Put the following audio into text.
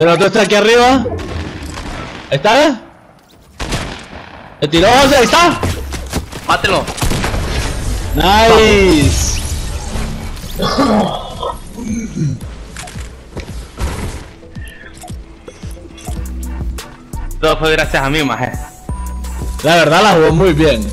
El otro está aquí arriba. Ahí está. Tiró, ahí está. Mátelo. Nice. Todo fue gracias a mí, maje. La verdad la jugó muy bien.